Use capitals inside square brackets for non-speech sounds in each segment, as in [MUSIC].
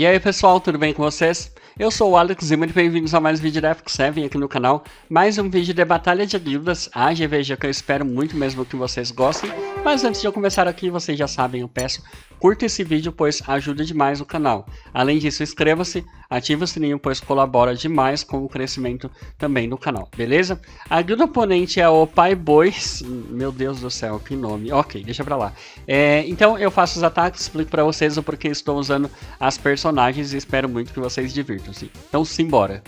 E aí pessoal, tudo bem com vocês? Eu sou o Alex e muito bem-vindos a mais um vídeo da Epic 7 aqui no canal. Mais um vídeo de Batalha de Guildas, a GVG que eu espero muito mesmo que vocês gostem. Mas antes de eu começar aqui, vocês já sabem, eu peço, curta esse vídeo, pois ajuda demais o canal. Além disso, inscreva-se, ative o sininho, pois colabora demais com o crescimento também do canal, beleza? A guilda oponente é o Pai Bois, meu Deus do céu, que nome. Ok, deixa pra lá. É, então eu faço os ataques, explico pra vocês o porquê estou usando as personagens e espero muito que vocês divirtam-se. Então simbora.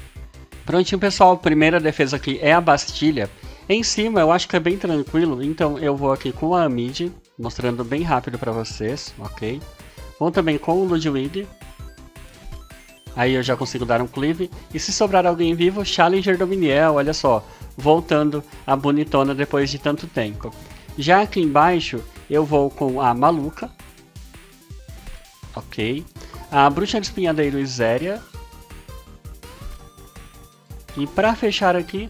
Prontinho pessoal, primeira defesa aqui é a Bastilha. Em cima eu acho que é bem tranquilo, então eu vou aqui com a Amid, mostrando bem rápido para vocês, ok? Vou também com o Ludwig. Aí eu já consigo dar um cleave. E se sobrar alguém vivo, Challenger Dominiel, olha só. Voltando a bonitona depois de tanto tempo. Já aqui embaixo, eu vou com a Maluca. Ok. A Bruxa de Espinhadeiro Iséria. E para fechar aqui,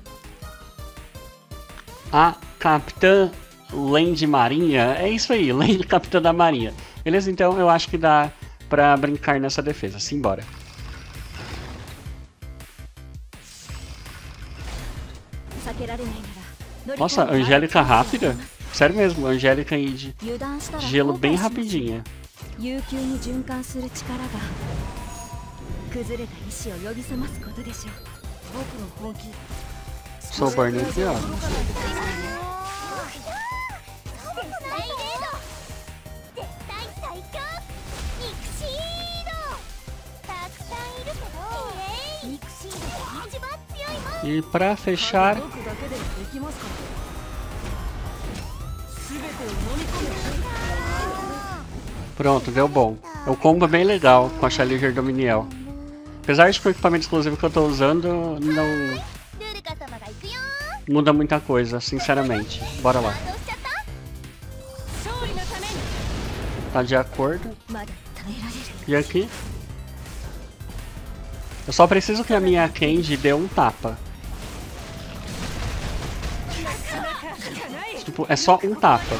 a Capitã Land Marinha. É isso aí, [LAUGHS] Land Capitão da Marinha. Beleza? Então eu acho que dá pra brincar nessa defesa. Simbora. Nossa, Angélica rápida? Sério mesmo, Angélica de gelo bem rapidinha. Sou Barney aqui, ó. E para fechar Pronto, deu bom. O combo é bem legal com a Challenger Dominiel. Apesar de que o equipamento exclusivo que eu estou usando não muda muita coisa, sinceramente. Bora lá. Tá de acordo. E aqui? Eu só preciso que a minha Kenji dê um tapa. Tipo, é só um tapa.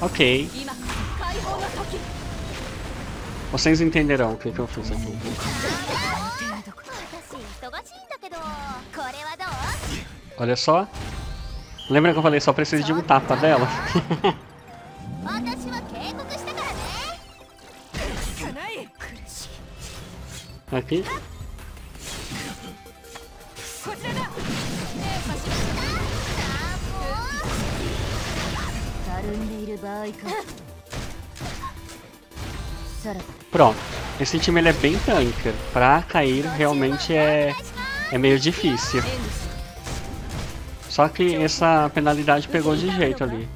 Ok. Vocês entenderão o que, que eu fiz aqui. Olha só. Lembra que eu falei só preciso de um tapa dela? [LAUGHS] Aqui. Pronto. Esse time ele é bem tanker. Pra cair realmente é, é meio difícil. Só que essa penalidade pegou de jeito ali.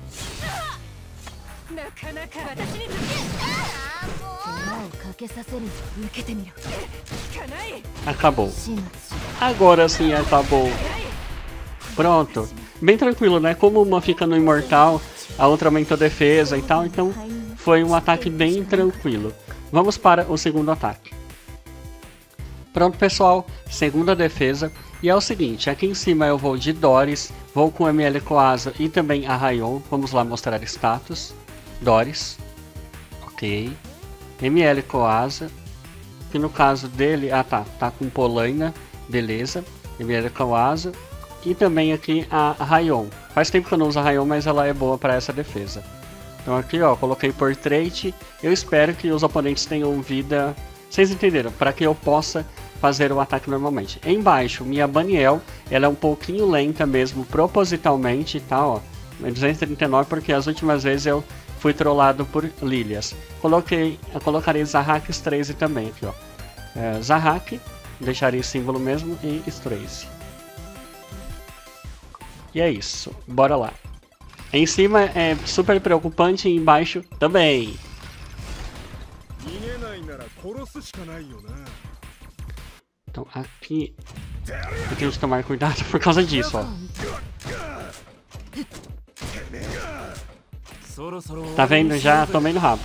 Acabou. Agora sim acabou. Pronto. Bem tranquilo, né? Como uma fica no imortal, a outra aumentou a defesa e tal, então foi um ataque bem tranquilo. Vamos para o segundo ataque. Pronto, pessoal. Segunda defesa. E é o seguinte, aqui em cima eu vou de Doris, vou com ML Coasa e também a Rayon. Vamos lá mostrar status. Doris. Ok. ML Coasa. Que no caso dele... Ah, tá. Tá com Polaina. Beleza. ML Coasa. E também aqui a Rayon. Faz tempo que eu não uso a Rayon, mas ela é boa para essa defesa. Então aqui ó, coloquei portrait. Eu espero que os oponentes tenham vida. Vocês entenderam? Para que eu possa fazer o ataque normalmente. Embaixo, minha Baniel, ela é um pouquinho lenta mesmo, propositalmente, tá? Ó, 239 porque as últimas vezes eu fui trollado por Lilias. Coloquei, eu colocarei Zahak 13 também aqui, ó. É, Zahak, deixaria símbolo mesmo e Strace. E é isso, bora lá. Em cima é super preocupante e embaixo também. Então aqui eu tenho que tomar cuidado por causa disso, ó. Tá vendo? Já tomei no rabo.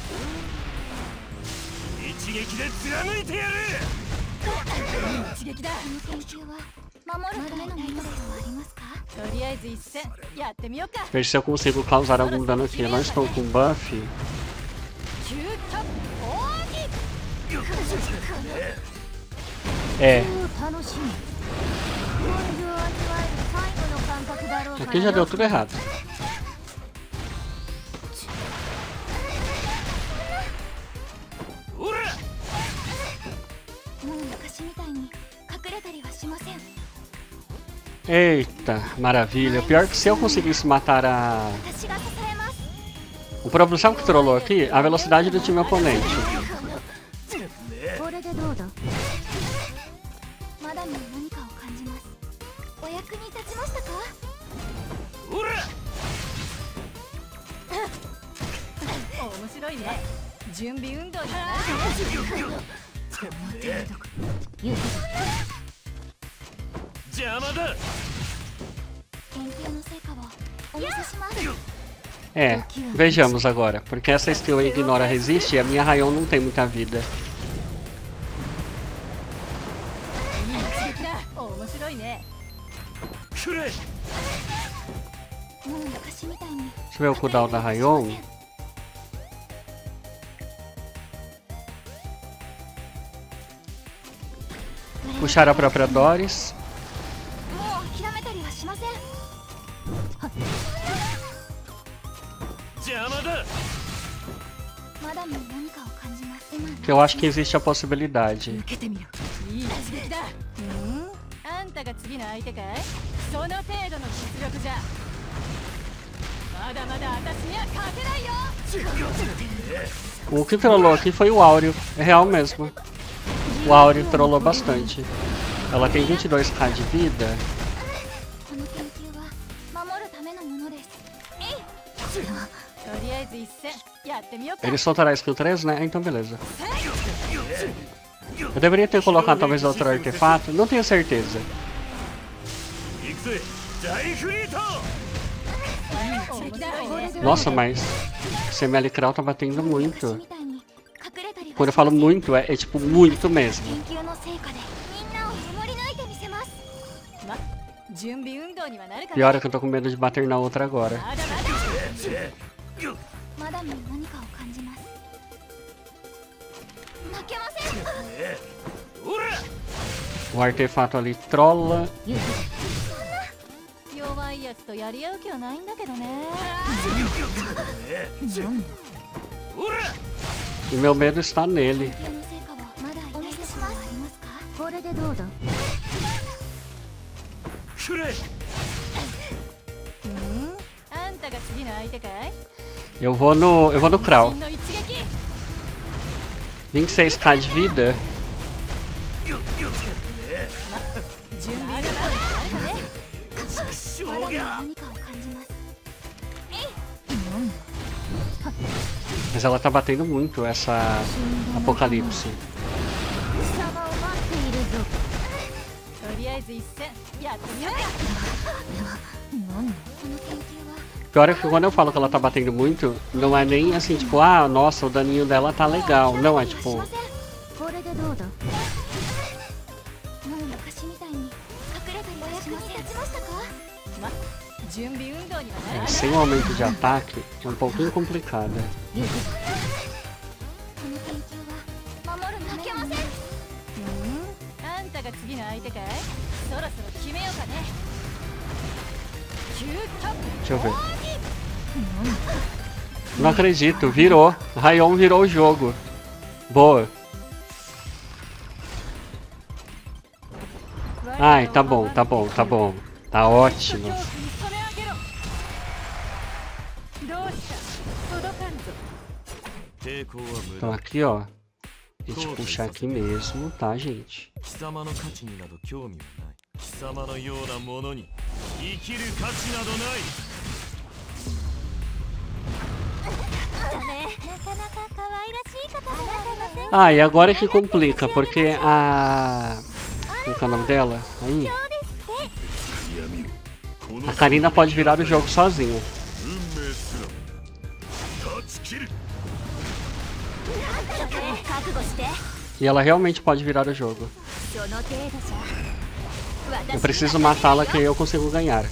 とりあえず一戦やってみようか Veja se eu consigo causar algum dano aqui. Eu não estou com buff. 究極奥義 É, 楽しみ本領を味わえる最後の感覚だろうから aqui já deu tudo errado. Eita, maravilha. Pior é que se eu conseguisse matar a... O problema, sabe o que trollou aqui? A velocidade do time oponente. [LAUGHS] [LAUGHS] 邪魔だ研究の成果をお見せします É, vejamos agora. Porque essa skill aí ignora resiste e a minha Rayon não tem muita vida. 刺激だ面白いねくれもう昔みたいに Deixa eu ver o cooldown da Rayon. Puxar a própria Doris. que eu acho que existe a possibilidade. O que trollou aqui foi o Áureo, é real mesmo. O Áureo trollou bastante. Ela tem 22k de vida. Ele soltará skill 3, né? Então beleza. Eu deveria ter colocado talvez outro artefato, não tenho certeza. Nossa, mas esse ML tá batendo muito. Quando eu falo muito, é, é tipo muito mesmo. Pior é que eu tô com medo de bater na outra agora. まだ何かを感じます。負けません。O artefato ali trolla. 弱いやつとやり合う気はないんだけどね。おら E meu medo está nele. これでどうだ？うん？あんたが次の相手かい？Eu vou no. eu vou no Kral. 26k de vida. Mas ela tá batendo muito essa apocalipse. Pior é que quando eu falo que ela tá batendo muito, não é nem assim, tipo, ah, nossa, o daninho dela tá legal. Não, é tipo... É, sem um aumento de ataque, é um pouquinho complicado. Deixa eu ver. Não acredito, virou. Rayon virou o jogo. Boa. Ai, tá bom, tá bom, tá bom. Tá ótimo. Então aqui, ó. A gente puxar aqui mesmo, tá, gente? Ah, e agora é que complica, porque a... Como é, é o nome dela? Aí. A Karina pode virar o jogo sozinha. E ela realmente pode virar o jogo. Eu preciso matá-la que eu consigo ganhar.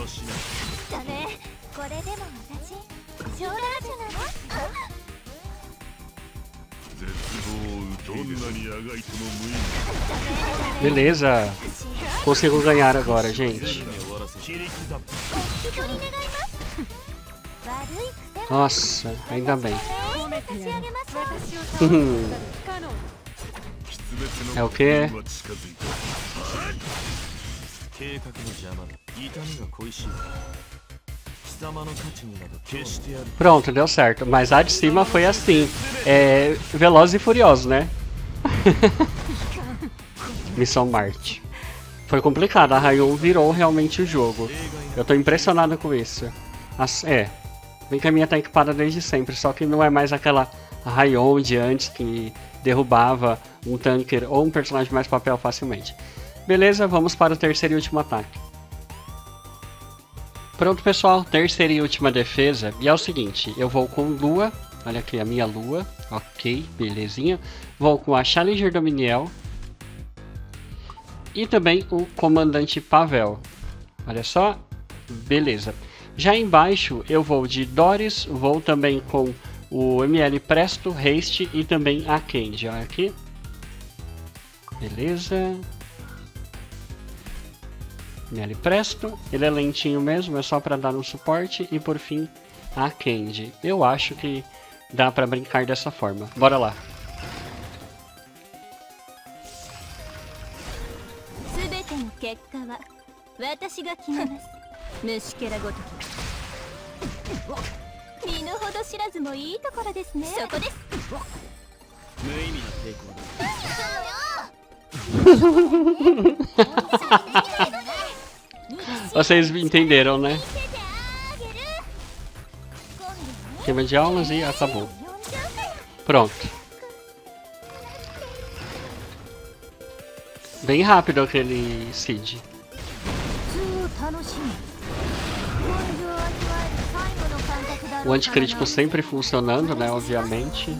容赦はしないダメこれでも私冗談じゃない絶望を受け入れどんなにあがいても無意味 Beleza. Consigo ganhar agora, gente. 終わらせ切り刻む一人願います悪い癖は Nossa, ainda bem. 差し[LAUGHS] 上 計画の邪魔だ痛みが恋しい貴様の価値になど決してやる Pronto, deu certo. Mas a de cima foi assim. É. Veloz e Furioso, né? [LAUGHS] Missão Marte. Foi complicado, a Rayon virou realmente o jogo. Eu tô impressionado com isso. As- é. Bem que a minha tá equipada desde sempre, só que não é mais aquela Rayon de antes que derrubava um tanker ou um personagem mais papel facilmente. Beleza, vamos para o terceiro e último ataque. Pronto, pessoal, terceira e última defesa. E é o seguinte, eu vou com Lua, olha aqui a minha Lua, ok, belezinha. Vou com a Challenger Dominiel e também o Comandante Pavel. Olha só, beleza. Já embaixo eu vou de Doris, vou também com o ML Presto, Haste e também a Candy. Olha aqui. Beleza. ML Presto, ele é lentinho mesmo, é só para dar um suporte. E por fim, a Candy. Eu acho que dá para brincar dessa forma. Bora lá. [LAUGHS] [LAUGHS] Vocês entenderam, né? Queima de almas e acabou. Ah, tá Pronto. Bem rápido aquele Seed. O anticrítico sempre funcionando, né? Obviamente.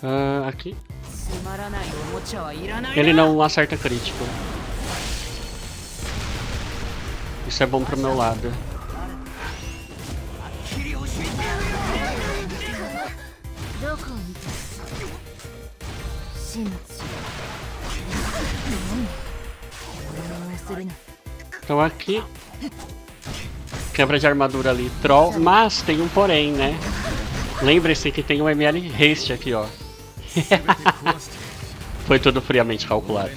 Uh, aqui. Ele não acerta crítico. Isso é bom pro meu lado. Então aqui. Quebra de armadura ali, troll. Mas tem um porém, né? Lembre-se que tem um ML haste aqui, ó. [LAUGHS] Foi tudo friamente calculado.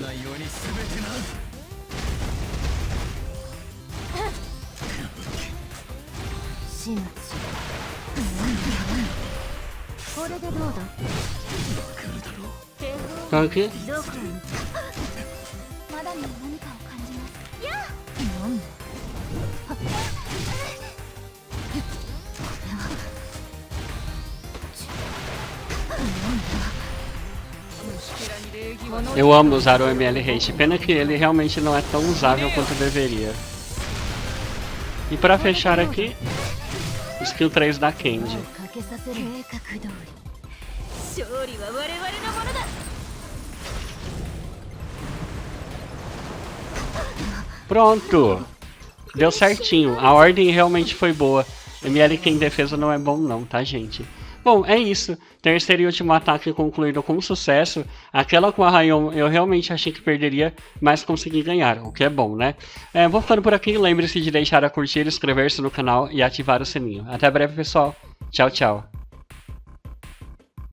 な Eu amo usar o ML Haste, pena que ele realmente não é tão usável quanto deveria. E pra fechar aqui, skill 3 da Candy. Pronto! Deu certinho, a ordem realmente foi boa. ML quem defesa não é bom não, tá gente? Bom, é isso. Terceiro e último ataque concluído com sucesso. Aquela com a Rayon eu realmente achei que perderia, mas consegui ganhar, o que é bom, né? É, vou ficando por aqui. Lembre-se de deixar a curtir, inscrever-se no canal e ativar o sininho. Até breve, pessoal. Tchau, tchau.